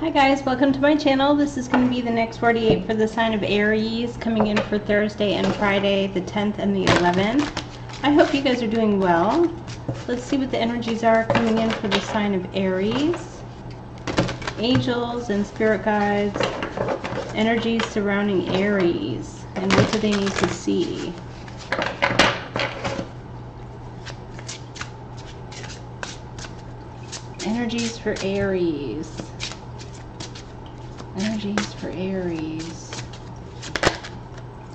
Hi guys, welcome to my channel. This is going to be the next 48 for the sign of Aries coming in for Thursday and Friday, the 10th and the 11th. I hope you guys are doing well. Let's see what the energies are coming in for the sign of Aries. Angels and spirit guides, energies surrounding Aries, and what do they need to see? Energies for Aries. Energies for Aries.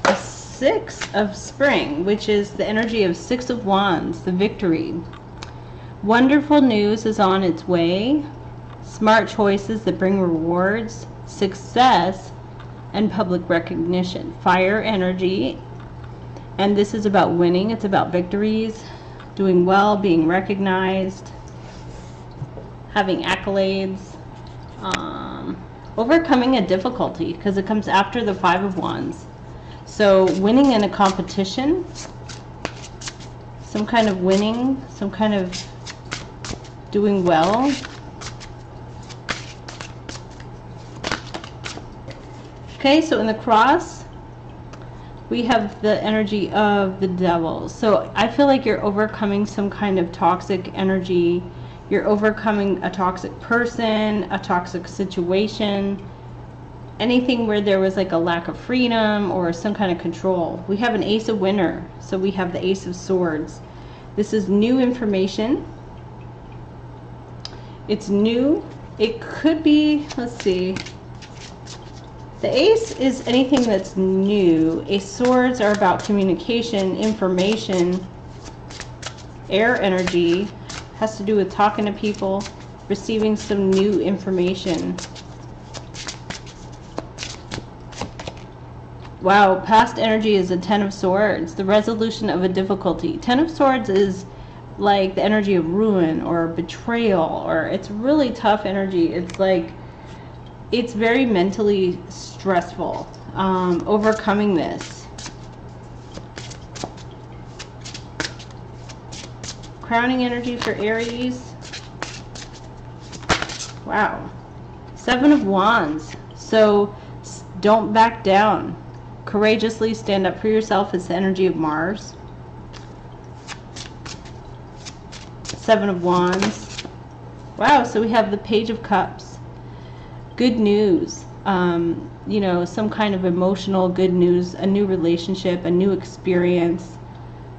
The Six of Spring, which is the energy of Six of Wands, the victory. Wonderful news is on its way. Smart choices that bring rewards, success, and public recognition. Fire energy. And this is about winning. It's about victories, doing well, being recognized, having accolades. Um, overcoming a difficulty because it comes after the Five of Wands. So winning in a competition, some kind of winning, some kind of doing well. Okay, so in the cross, we have the energy of the devil. So I feel like you're overcoming some kind of toxic energy you're overcoming a toxic person, a toxic situation, anything where there was like a lack of freedom or some kind of control. We have an ace of winter, so we have the ace of swords. This is new information. It's new. It could be, let's see. The ace is anything that's new. A swords are about communication, information, air energy, has to do with talking to people, receiving some new information. Wow, past energy is a Ten of Swords, the resolution of a difficulty. Ten of Swords is like the energy of ruin or betrayal, or it's really tough energy. It's like, it's very mentally stressful, um, overcoming this. Crowning energy for Aries. Wow. Seven of Wands. So don't back down. Courageously stand up for yourself. It's the energy of Mars. Seven of Wands. Wow, so we have the Page of Cups. Good news. Um, you know, some kind of emotional good news, a new relationship, a new experience,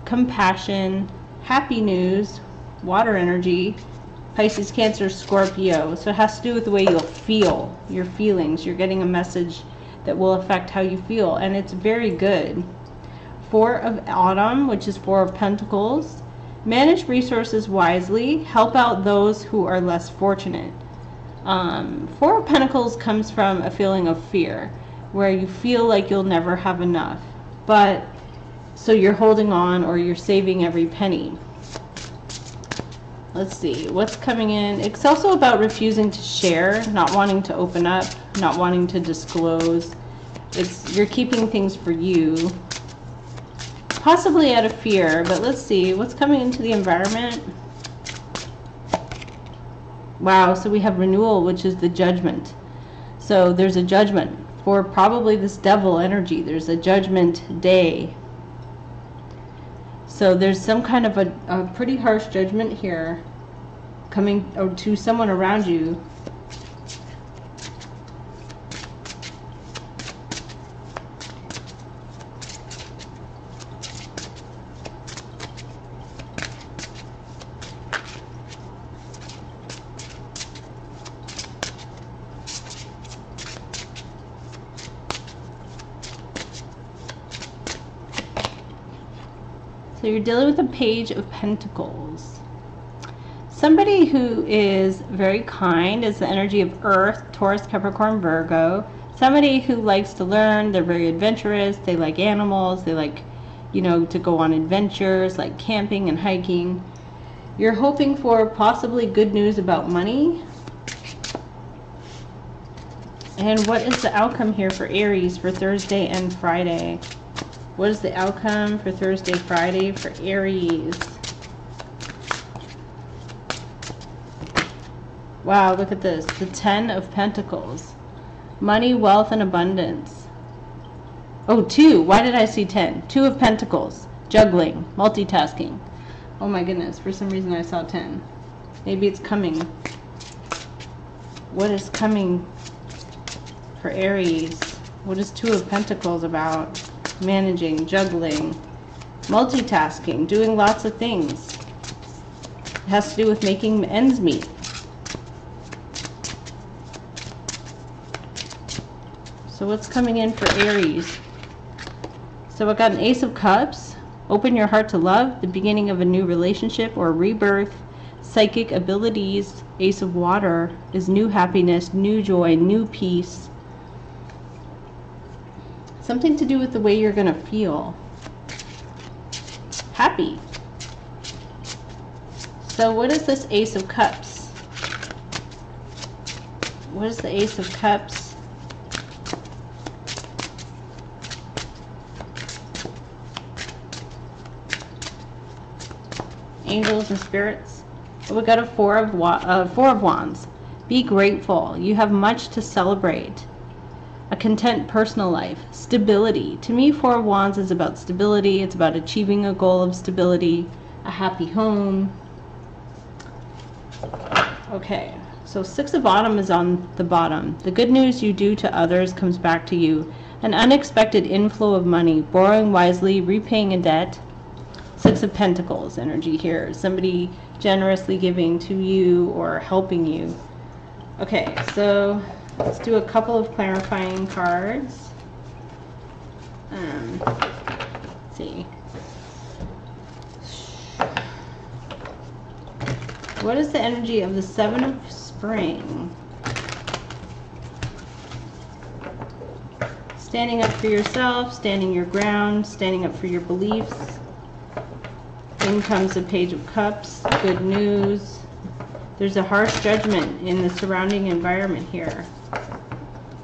compassion, happy news, water energy, Pisces, Cancer, Scorpio. So it has to do with the way you'll feel, your feelings. You're getting a message that will affect how you feel, and it's very good. Four of Autumn, which is Four of Pentacles. Manage resources wisely. Help out those who are less fortunate. Um, Four of Pentacles comes from a feeling of fear, where you feel like you'll never have enough. But so you're holding on or you're saving every penny. Let's see, what's coming in? It's also about refusing to share, not wanting to open up, not wanting to disclose. It's You're keeping things for you. Possibly out of fear, but let's see, what's coming into the environment? Wow, so we have renewal, which is the judgment. So there's a judgment for probably this devil energy. There's a judgment day so there's some kind of a, a pretty harsh judgment here coming oh, to someone around you So you're dealing with a page of pentacles. Somebody who is very kind is the energy of earth, Taurus, Capricorn, Virgo. Somebody who likes to learn, they're very adventurous, they like animals, they like, you know, to go on adventures like camping and hiking. You're hoping for possibly good news about money. And what is the outcome here for Aries for Thursday and Friday? What is the outcome for Thursday, Friday for Aries? Wow, look at this. The Ten of Pentacles. Money, wealth, and abundance. Oh, two. Why did I see ten? Two of Pentacles. Juggling. Multitasking. Oh my goodness. For some reason I saw ten. Maybe it's coming. What is coming for Aries? What is Two of Pentacles about? Managing, juggling, multitasking, doing lots of things. It has to do with making ends meet. So what's coming in for Aries? So I got an Ace of Cups. Open your heart to love, the beginning of a new relationship or rebirth. Psychic abilities. Ace of Water is new happiness, new joy, new peace. Something to do with the way you're going to feel. Happy. So what is this Ace of Cups? What is the Ace of Cups? angels and spirits. We got a four of uh, four of wands. Be grateful. You have much to celebrate. A content personal life. Stability. To me, four of wands is about stability. It's about achieving a goal of stability. A happy home. Okay, so six of autumn is on the bottom. The good news you do to others comes back to you. An unexpected inflow of money. Borrowing wisely. Repaying a debt Six of Pentacles energy here. Somebody generously giving to you or helping you. Okay, so let's do a couple of clarifying cards. Um, see. What is the energy of the Seven of Spring? Standing up for yourself, standing your ground, standing up for your beliefs. In comes the Page of Cups, good news. There's a harsh judgment in the surrounding environment here.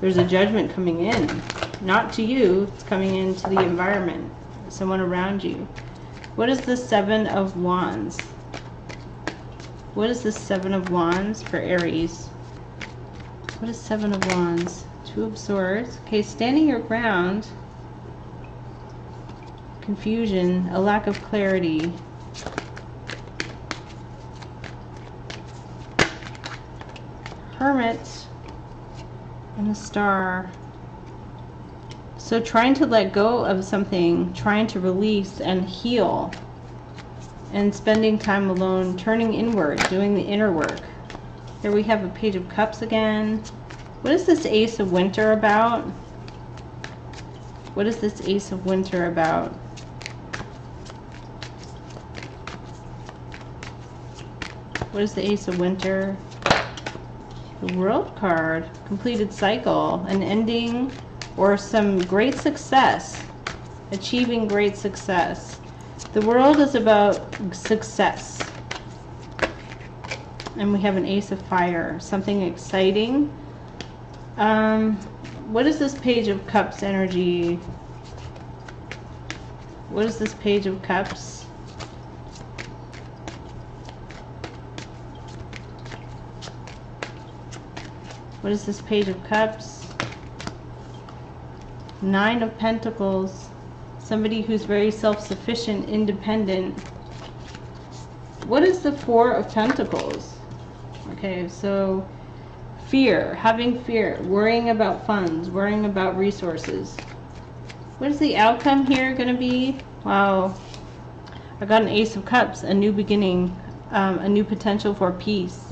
There's a judgment coming in. Not to you, it's coming into the environment, someone around you. What is the Seven of Wands? What is the Seven of Wands for Aries? What is Seven of Wands? Two of Swords. Okay, standing your ground. Confusion, a lack of clarity. Hermit and a star. So trying to let go of something, trying to release and heal, and spending time alone, turning inward, doing the inner work. Here we have a Page of Cups again. What is this Ace of Winter about? What is this Ace of Winter about? What is the Ace of Winter? The World card. Completed cycle. An ending or some great success. Achieving great success. The world is about success. And we have an Ace of Fire. Something exciting. Um, what is this Page of Cups energy? What is this Page of Cups? What is this Page of Cups? Nine of Pentacles. Somebody who's very self-sufficient, independent. What is the Four of Pentacles? Okay, so fear, having fear, worrying about funds, worrying about resources. What is the outcome here going to be? Wow. I got an Ace of Cups, a new beginning, um, a new potential for peace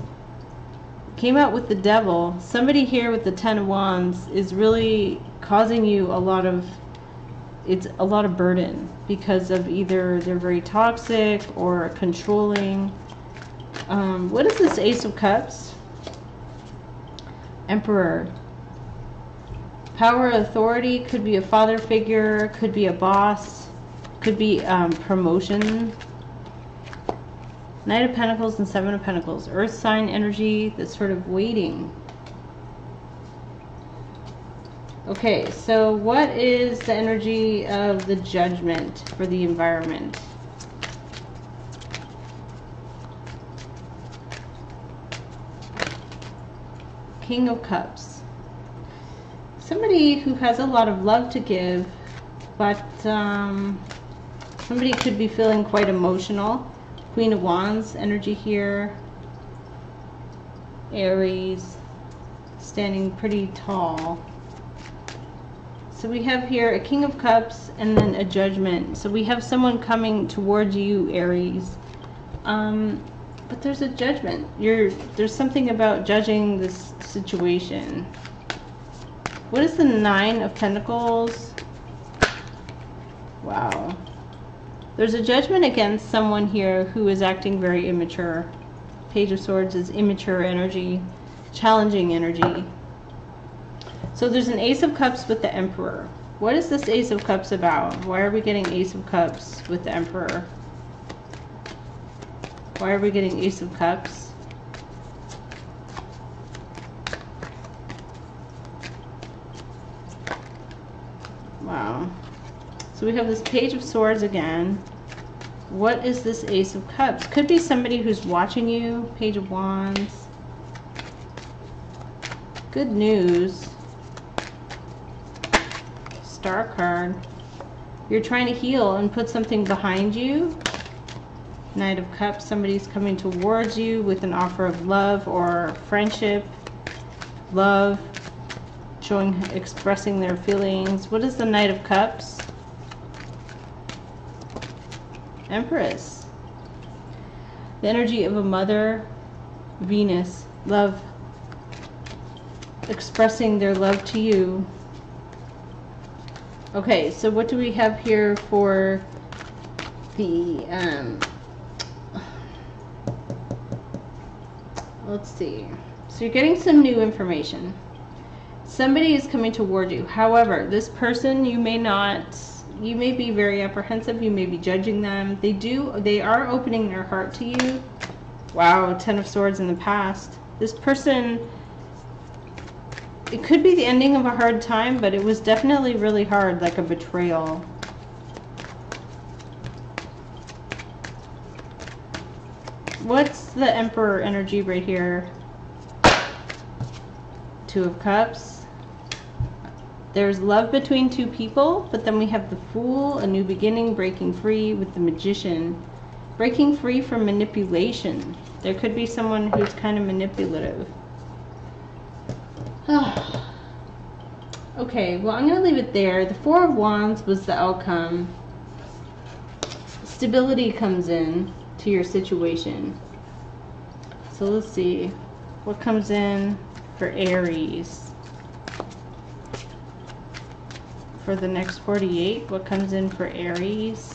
came out with the devil, somebody here with the Ten of Wands is really causing you a lot of it's a lot of burden because of either they're very toxic or controlling. Um, what is this Ace of Cups? Emperor. Power, authority, could be a father figure, could be a boss, could be um, promotion Knight of Pentacles and Seven of Pentacles. Earth sign energy that's sort of waiting. Okay, so what is the energy of the judgment for the environment? King of Cups. Somebody who has a lot of love to give, but um, somebody could be feeling quite emotional. Queen of Wands energy here. Aries, standing pretty tall. So we have here a King of Cups and then a Judgment. So we have someone coming towards you, Aries. Um, but there's a judgment. You're there's something about judging this situation. What is the Nine of Pentacles? Wow. There's a judgment against someone here who is acting very immature. Page of Swords is immature energy, challenging energy. So there's an Ace of Cups with the Emperor. What is this Ace of Cups about? Why are we getting Ace of Cups with the Emperor? Why are we getting Ace of Cups? Wow. So we have this Page of Swords again. What is this Ace of Cups? Could be somebody who's watching you. Page of Wands. Good news. Star card. You're trying to heal and put something behind you. Knight of Cups, somebody's coming towards you with an offer of love or friendship, love, showing, expressing their feelings. What is the Knight of Cups? Empress. The energy of a mother, Venus, love, expressing their love to you. Okay, so what do we have here for the um, let's see. So you're getting some new information. Somebody is coming toward you. However, this person you may not you may be very apprehensive, you may be judging them. They do they are opening their heart to you. Wow, 10 of swords in the past. This person it could be the ending of a hard time, but it was definitely really hard, like a betrayal. what's the Emperor energy right here? Two of Cups. There's love between two people, but then we have the Fool, a new beginning, breaking free with the Magician. Breaking free from manipulation. There could be someone who's kind of manipulative. okay, well I'm going to leave it there. The Four of Wands was the outcome. Stability comes in to your situation. So let's see what comes in for Aries. For the next 48, what comes in for Aries?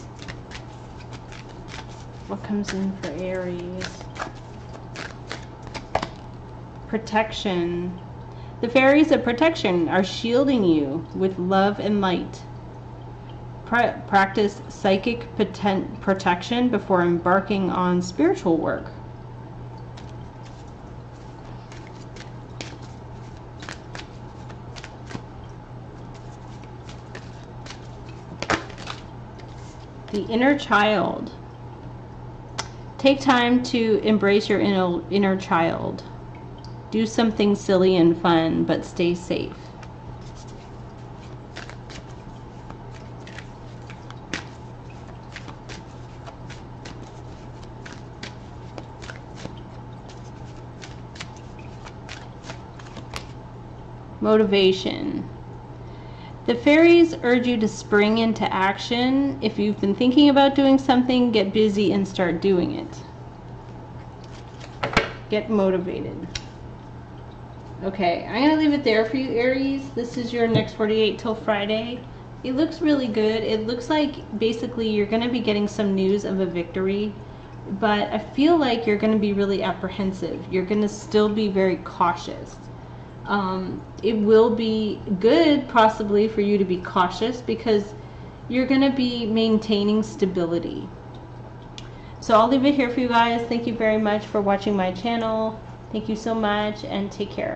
What comes in for Aries? Protection. The fairies of protection are shielding you with love and light practice psychic protection before embarking on spiritual work. The inner child. Take time to embrace your inner, inner child. Do something silly and fun, but stay safe. Motivation. The fairies urge you to spring into action. If you've been thinking about doing something, get busy and start doing it. Get motivated. Okay, I'm going to leave it there for you, Aries. This is your next 48 till Friday. It looks really good. It looks like basically you're going to be getting some news of a victory, but I feel like you're going to be really apprehensive. You're going to still be very cautious um, it will be good possibly for you to be cautious because you're going to be maintaining stability. So I'll leave it here for you guys. Thank you very much for watching my channel. Thank you so much and take care.